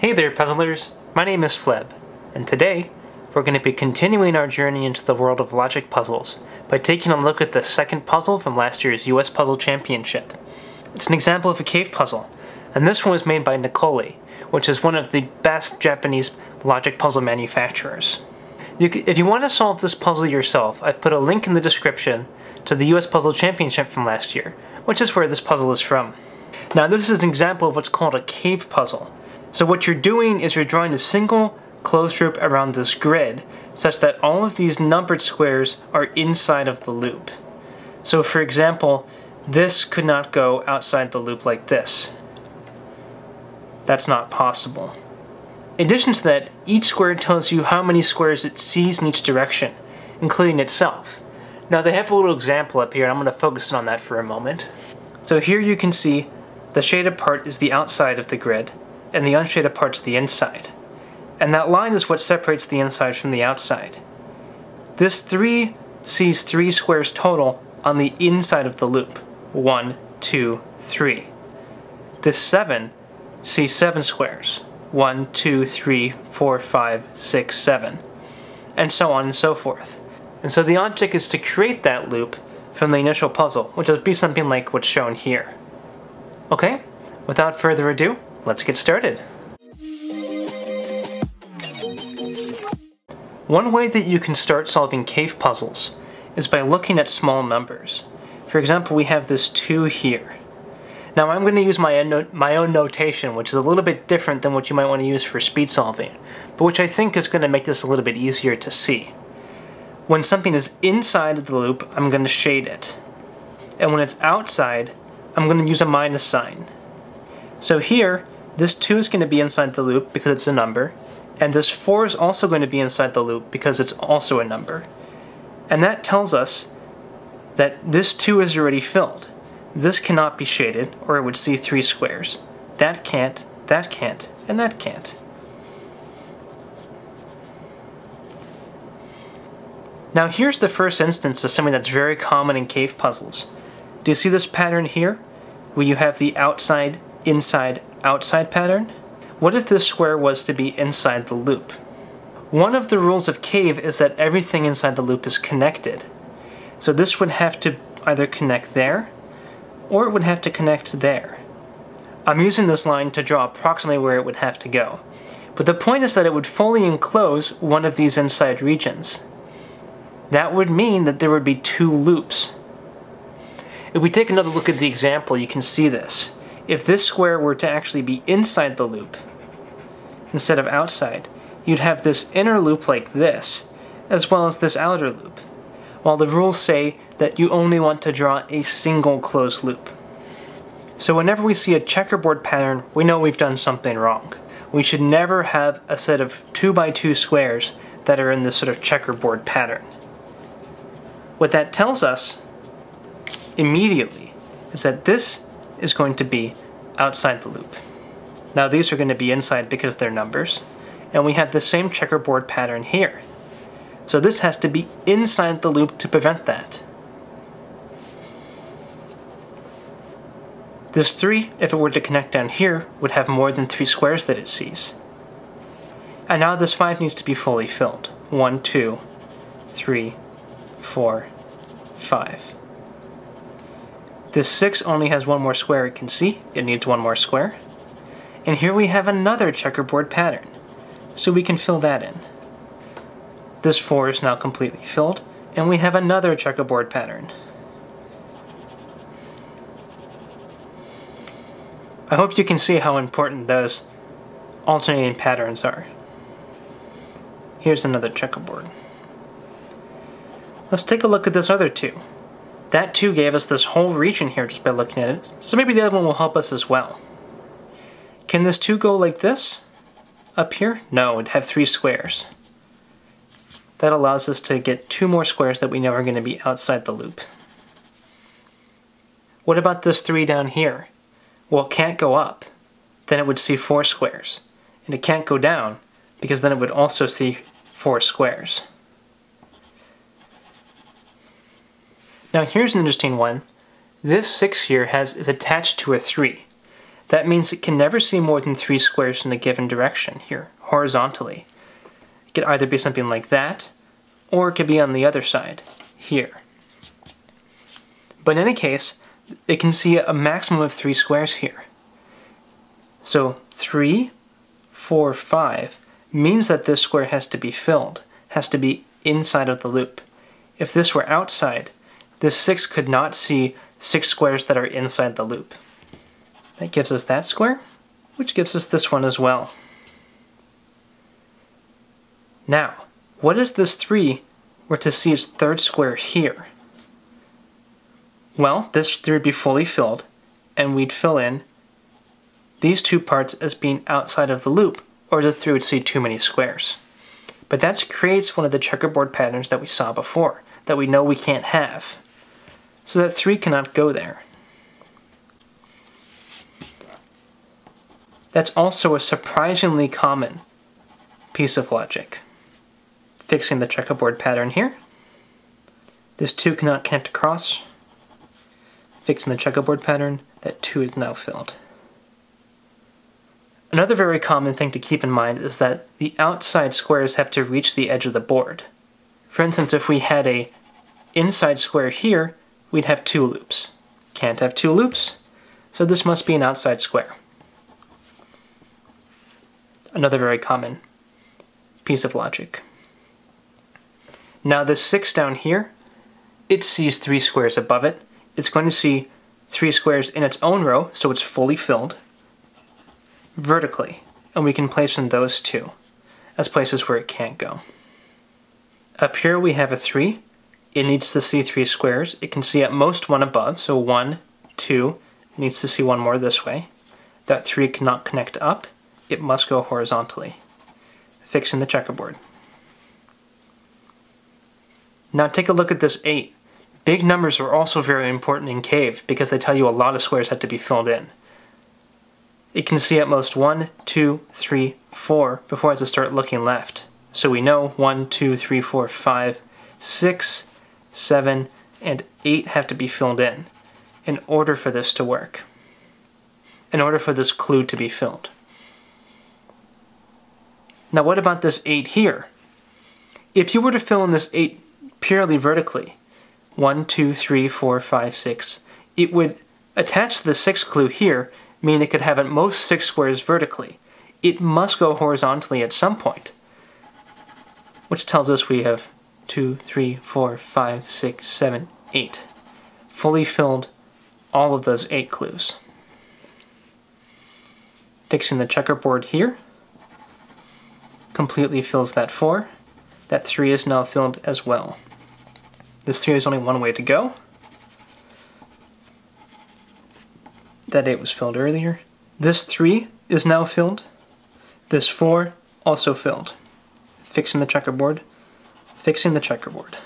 Hey there, puzzlers! My name is Fleb, and today we're going to be continuing our journey into the world of logic puzzles by taking a look at the second puzzle from last year's US Puzzle Championship. It's an example of a cave puzzle, and this one was made by Nikoli, which is one of the best Japanese logic puzzle manufacturers. You if you want to solve this puzzle yourself, I've put a link in the description to the US Puzzle Championship from last year, which is where this puzzle is from. Now this is an example of what's called a cave puzzle. So what you're doing is you're drawing a single closed loop around this grid such that all of these numbered squares are inside of the loop. So for example, this could not go outside the loop like this. That's not possible. In addition to that, each square tells you how many squares it sees in each direction, including itself. Now they have a little example up here, and I'm going to focus on that for a moment. So here you can see the shaded part is the outside of the grid, and the unshaded part's the inside. And that line is what separates the inside from the outside. This 3 sees 3 squares total on the inside of the loop. 1, 2, 3. This 7 sees 7 squares. 1, 2, 3, 4, 5, 6, 7. And so on and so forth. And so the object is to create that loop from the initial puzzle, which would be something like what's shown here. Okay, without further ado, let's get started. One way that you can start solving cave puzzles is by looking at small numbers. For example, we have this 2 here. Now I'm going to use my my own notation, which is a little bit different than what you might want to use for speed solving, but which I think is going to make this a little bit easier to see. When something is inside of the loop, I'm going to shade it. And when it's outside, I'm going to use a minus sign. So here, this 2 is going to be inside the loop because it's a number, and this 4 is also going to be inside the loop because it's also a number. And that tells us that this 2 is already filled. This cannot be shaded, or it would see three squares. That can't, that can't, and that can't. Now here's the first instance of something that's very common in cave puzzles. Do you see this pattern here? Where you have the outside, inside, outside pattern? What if this square was to be inside the loop? One of the rules of cave is that everything inside the loop is connected. So this would have to either connect there, or it would have to connect there. I'm using this line to draw approximately where it would have to go. But the point is that it would fully enclose one of these inside regions. That would mean that there would be two loops. If we take another look at the example, you can see this. If this square were to actually be inside the loop, instead of outside, you'd have this inner loop like this, as well as this outer loop, while the rules say that you only want to draw a single closed loop. So whenever we see a checkerboard pattern, we know we've done something wrong. We should never have a set of 2 by 2 squares that are in this sort of checkerboard pattern. What that tells us immediately is that this is going to be outside the loop. Now these are going to be inside because they're numbers, and we have the same checkerboard pattern here. So this has to be inside the loop to prevent that. This 3, if it were to connect down here, would have more than 3 squares that it sees. And now this 5 needs to be fully filled. 1, 2, 3, 4, 5. This 6 only has one more square it can see. It needs one more square. And here we have another checkerboard pattern. So we can fill that in. This 4 is now completely filled, and we have another checkerboard pattern. I hope you can see how important those alternating patterns are. Here's another checkerboard. Let's take a look at this other two. That two gave us this whole region here just by looking at it, so maybe the other one will help us as well. Can this 2 go like this? Up here? No, it'd have three squares. That allows us to get two more squares that we know are going to be outside the loop. What about this 3 down here? Well, it can't go up. Then it would see four squares. And it can't go down, because then it would also see four squares. Now here's an interesting one. This 6 here has is attached to a 3. That means it can never see more than three squares in a given direction here, horizontally. It could either be something like that, or it could be on the other side, here. But in any case, it can see a maximum of three squares here. So 3, 4, 5 means that this square has to be filled, has to be inside of the loop. If this were outside, this 6 could not see 6 squares that are inside the loop. That gives us that square, which gives us this one as well. Now, what if this 3 were to see its third square here? Well, this 3 would be fully filled, and we'd fill in these two parts as being outside of the loop, or the 3 would see too many squares. But that creates one of the checkerboard patterns that we saw before, that we know we can't have. So that 3 cannot go there. That's also a surprisingly common piece of logic. Fixing the checkerboard pattern here. This 2 cannot connect across. Fixing the checkerboard pattern, that 2 is now filled. Another very common thing to keep in mind is that the outside squares have to reach the edge of the board. For instance, if we had a inside square here, we'd have two loops. Can't have two loops, so this must be an outside square. Another very common piece of logic. Now this 6 down here, it sees three squares above it. It's going to see three squares in its own row, so it's fully filled vertically, and we can place in those two as places where it can't go. Up here we have a 3. It needs to see three squares. It can see at most one above, so 1, 2, needs to see one more this way. That 3 cannot connect up. It must go horizontally. Fixing the checkerboard. Now take a look at this 8. Big numbers are also very important in Cave because they tell you a lot of squares have to be filled in. It can see at most 1, 2, 3, 4 before it has to start looking left. So we know one, two, three, four, five, six. 2, 3, 4, 5, 6, 7, and 8 have to be filled in in order for this to work, in order for this clue to be filled. Now what about this 8 here? If you were to fill in this 8 purely vertically, 1, 2, 3, 4, 5, 6, it would attach the 6 clue here mean it could have at most six squares vertically. It must go horizontally at some point, which tells us we have two, three, four, five, six, seven, eight. Fully filled all of those eight clues. Fixing the checkerboard here completely fills that four. That three is now filled as well. This three is only one way to go. That 8 was filled earlier. This 3 is now filled. This 4 also filled. Fixing the checkerboard. Fixing the checkerboard.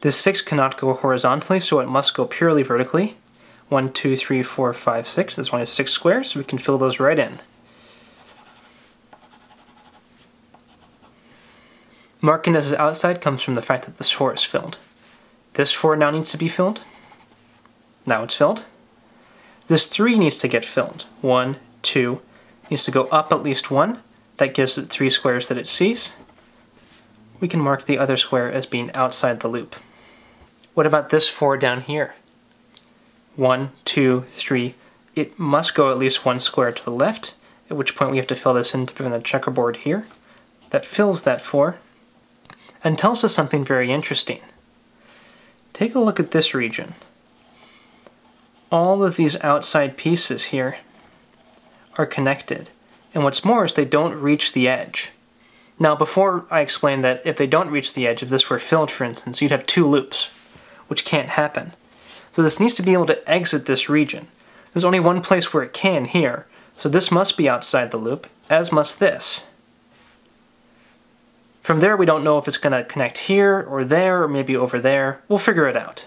This 6 cannot go horizontally, so it must go purely vertically. 1, 2, 3, 4, 5, 6. This one has 6 squares, so we can fill those right in. Marking this as outside comes from the fact that this 4 is filled. This 4 now needs to be filled. Now it's filled. This 3 needs to get filled. 1, 2, needs to go up at least 1. That gives it 3 squares that it sees. We can mark the other square as being outside the loop. What about this 4 down here? 1, 2, 3. It must go at least one square to the left, at which point we have to fill this in from the checkerboard here. That fills that 4 and tells us something very interesting. Take a look at this region all of these outside pieces here are connected. And what's more is they don't reach the edge. Now before I explain that if they don't reach the edge, if this were filled for instance, you'd have two loops, which can't happen. So this needs to be able to exit this region. There's only one place where it can here, so this must be outside the loop, as must this. From there we don't know if it's going to connect here or there or maybe over there. We'll figure it out.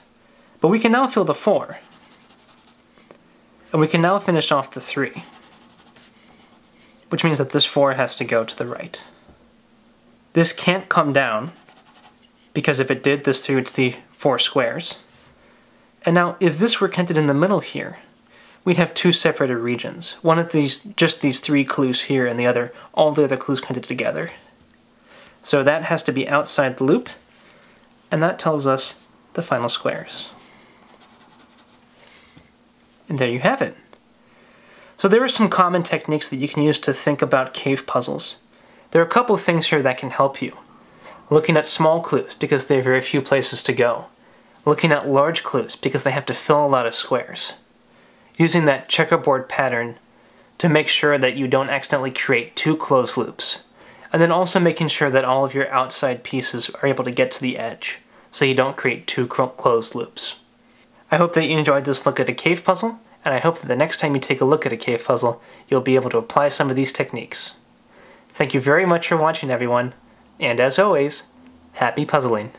But we can now fill the 4. And we can now finish off the 3. Which means that this 4 has to go to the right. This can't come down, because if it did, this 3 would see 4 squares. And now, if this were connected in the middle here, we'd have two separated regions. One of these, just these three clues here, and the other, all the other clues connected together. So that has to be outside the loop, and that tells us the final squares. And there you have it. So there are some common techniques that you can use to think about cave puzzles. There are a couple of things here that can help you. Looking at small clues, because they have very few places to go. Looking at large clues, because they have to fill a lot of squares. Using that checkerboard pattern to make sure that you don't accidentally create two closed loops. And then also making sure that all of your outside pieces are able to get to the edge, so you don't create two closed loops. I hope that you enjoyed this look at a cave puzzle, and I hope that the next time you take a look at a cave puzzle, you'll be able to apply some of these techniques. Thank you very much for watching everyone, and as always, happy puzzling!